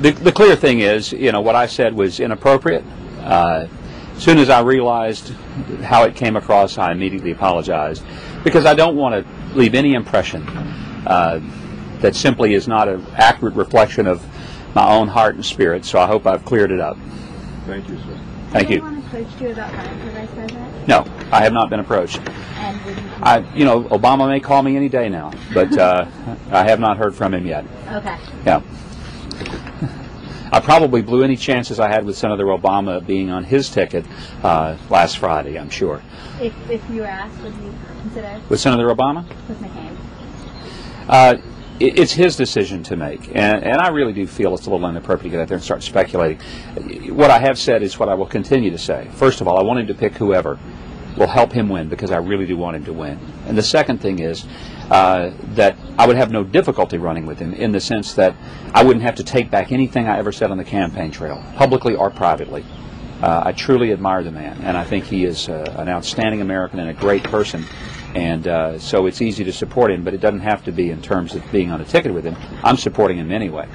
the, the clear thing is, you know, what I said was inappropriate. Uh, as soon as I realized how it came across, I immediately apologized because I don't want to leave any impression uh, that simply is not an accurate reflection of my own heart and spirit. So I hope I've cleared it up. Thank you, sir. Thank you. you about running for vice president? No, I have not been approached. You? I, you know, Obama may call me any day now, but uh, I have not heard from him yet. Okay. Yeah. I probably blew any chances I had with Senator Obama being on his ticket uh, last Friday, I'm sure. If, if you were asked, would you consider With Senator Obama? with McCain? Uh, it's his decision to make, and, and I really do feel it's a little inappropriate to get out there and start speculating. What I have said is what I will continue to say. First of all, I want him to pick whoever will help him win because I really do want him to win. And the second thing is uh, that I would have no difficulty running with him in the sense that I wouldn't have to take back anything I ever said on the campaign trail, publicly or privately. Uh, I truly admire the man, and I think he is uh, an outstanding American and a great person. And uh, so it's easy to support him, but it doesn't have to be in terms of being on a ticket with him. I'm supporting him anyway.